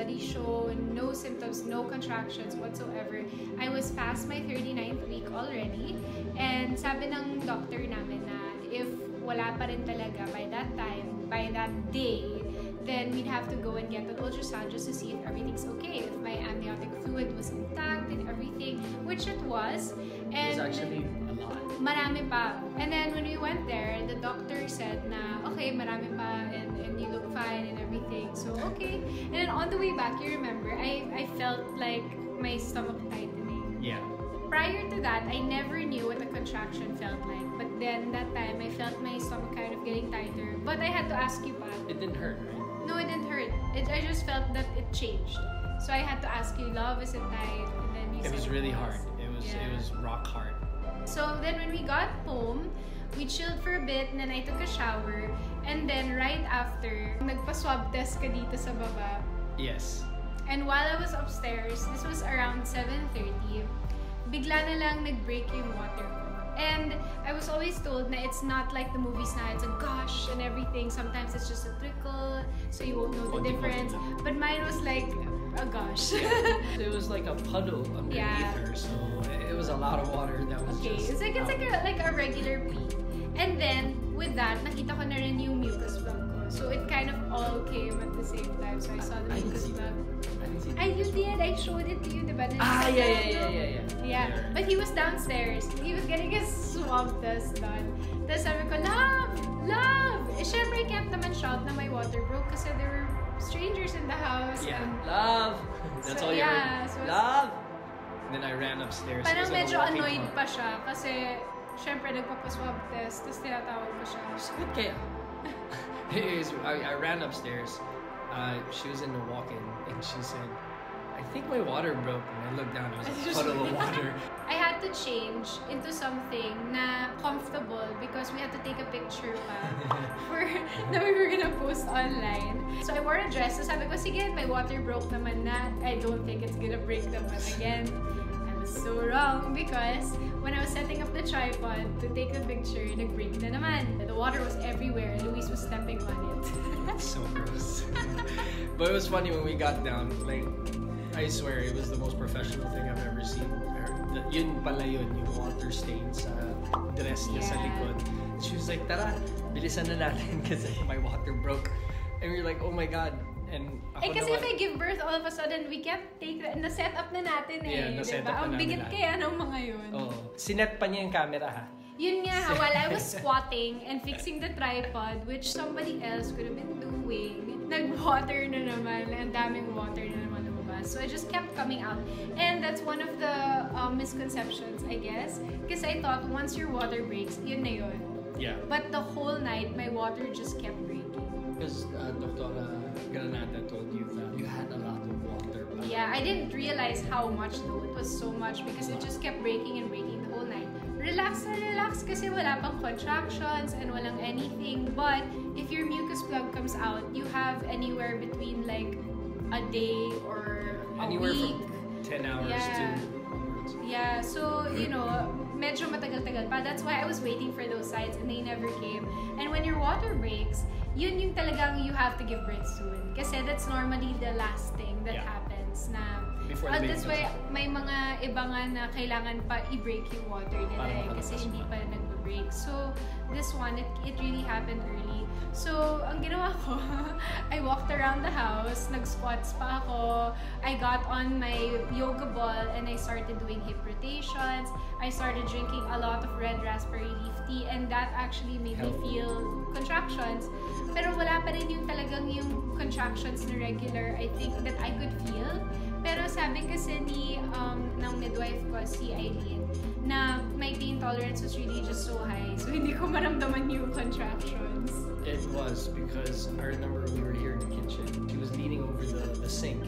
bloody show, no symptoms, no contractions whatsoever. I was past my 39th week already. And sabi ng doctor namin na if wala pa rin talaga by that time, by that day, then we'd have to go and get an ultrasound just to see if everything's okay, if my amniotic fluid was intact and everything, which it was. And It's actually a lot. marami pa. And then when we went there, the doctor said na, okay, marami pa and, and you and everything. So, okay. And then on the way back, you remember, I, I felt like my stomach tightening. Yeah. Prior to that, I never knew what a contraction felt like. But then that time, I felt my stomach kind of getting tighter. But I had to ask you, Pat. It didn't hurt, right? No, it didn't hurt. It, I just felt that it changed. So I had to ask you, love, is it tight? And then you It was really was. hard. It was Yeah. it was rock hard. So then when we got home, we chilled for a bit and then I took a shower. And then right after, nagpa-swab test ka dito sa baba. Yes. And while I was upstairs, this was around 7.30, bigla na lang nag-break yung water ko. And I was always told na it's not like the movies na it's a gush and everything. Sometimes it's just a trickle, so you won't know the difference. But mine was like a gush. It was like a puddle underneath Yeah. her, so it was a lot of water that was Okay, just it's like it's like a like a regular pee. And then with that, nakita ko na rin yung mucus plug ko. So it kind of all came at the same time. So I saw the I mucus plug. I you did. I showed it to you, diba? Na Ah, nasa yeah, yeah, yeah, yeah, yeah. Yeah, but he was downstairs. He was getting his swab test done. Tapos sabi ko, love! Love! Eh, syempre, I can't naman shout na my water broke kasi there were strangers in the house. Yeah, And love. That's So, all you yeah, heard. so love. And then I ran upstairs. Parang was like a medyo annoyed club. pa siya kasi syempre nagpapaswab test. Tapos tinatawag ko siya. Sakit kaya? Anyways, I, I ran upstairs. Uh, she was in the walk-in, and she said, "I think my water broke." And I looked down. It was a puddle of water. I had to change into something na comfortable because we had to take a picture pa for na we were gonna post online. So I wore a dress. So sabi ko, sige, my water broke naman na. I don't think it's gonna break naman again. I was so wrong because when I was setting up the tripod to take the picture, nag-break na naman. The water was everywhere. And Luis was stepping on it. so gross. but it was funny when we got down. Like, I swear, it was the most professional thing I've ever seen. Yun pala yun, yung water stain sa dress niya sa Yeah. likod. She was like, tara, bilisan na natin kasi my water broke. And we were like, oh my god. And ako eh kasi if naman, I give birth all of a sudden, we can't take that. Na-set up na natin eh. Yeah, na-set diba? up na Ang namin bigat lahat. kaya ng mga yun. oh, sinet pa niya yung camera ha. Yun nga, ha, while I was squatting and fixing the tripod, which somebody else could have been doing, nag-water na naman, ang daming water na naman lumabas. So I just kept coming out. And that's one of the um, misconceptions, I guess. Because I thought once your water breaks, yun na yun. Yeah. But the whole night, my water just kept breaking. Because uh, Dr. Granada told you that you had a lot of water. Yeah, I didn't realize how much though. It was so much because it just kept breaking and breaking the whole night. Relax na relax kasi wala pang contractions and walang anything. But if your mucus plug comes out, you have anywhere between like a day or a Anywhere week. from 10 hours Yeah. to. Yeah, so, you know, medyo matagal-tagal pa. That's why I was waiting for those signs and they never came. And when your water breaks, yun yung talagang you have to give birth soon. Kasi that's normally the last thing that Yeah. happens na Before uh, that's why may mga iba nga na kailangan pa i-break yung water nila eh, kasi hindi pa. pa nag-break. So, this one, it, it really happened early. So, ang ginawa ko, I walked around the house, nag-squats pa ako, I got on my yoga ball and I started doing hip rotations. I started drinking a lot of red raspberry leaf tea and that actually made me feel contractions. Pero wala pa rin yung talagang yung contractions na regular, I think, that I could feel. Pero sabi kasi ni um, ng midwife ko, si Eileen, na my pain tolerance was really just so high. So hindi ko maramdaman yung contractions. It was because I remember we were here in the kitchen. She was leaning over the, the sink.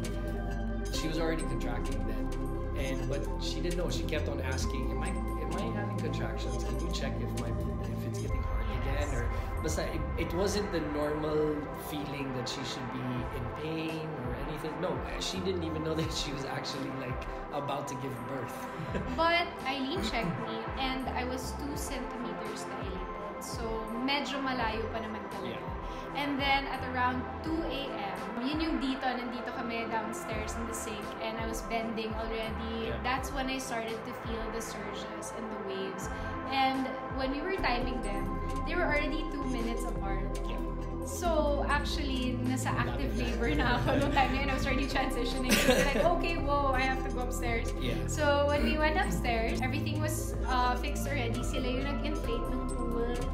She was already contracting then. And but she didn't know. She kept on asking, Am I am I having contractions? Can you check if my if it's getting hard again? Or basta it, it wasn't the normal feeling that she should be in pain or anything. No, she didn't even know that she was actually like about to give birth. But Eileen checked me and I was 2 centimeters dilated. So medyo malayo pa naman talaga. Yeah. And then at around 2 a.m., yun yung dito, nandito kami downstairs in the sink and I was bending already, Yeah. that's when I started to feel the surges and the waves. And when we were timing them, they were already two minutes apart. So actually, nasa active labor na ako nung time na yun. I was already transitioning. So like, okay, whoa, I have to go upstairs. Yeah. So when we went upstairs, everything was uh, fixed already. Sila yung nag-inflate ng pool.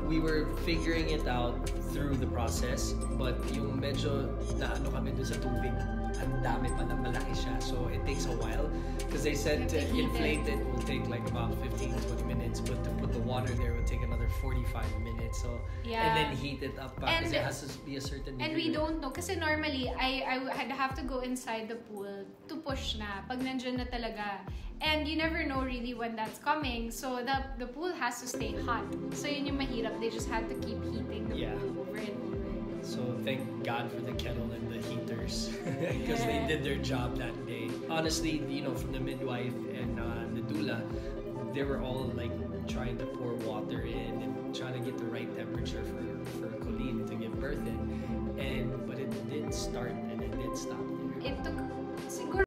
we were figuring it out through the process, but yung medyo na ano kami dun sa tubig, ang dami pa na malaki siya. So it takes a while because they said to inflate it will take like about 15 20 minutes, but to put the water there will take another 45 minutes. So Yeah. and then heat it up pa And- kasi it has to be a certain And degree. we don't know. Kasi normally, I, I had have to go inside the pool to push na. Pag nandyan na talaga. And you never know really when that's coming. So the the pool has to stay hot. So yun yung mahirap. They just had to keep heating the Yeah. pool over and over. So thank God for the kettle and the heaters because yeah. they did their job that day. Honestly, you know, from the midwife and uh, the doula, they were all like trying to pour water in and trying to get the right temperature for for Coleen to give birth in. And but it did start and it did stop there. It took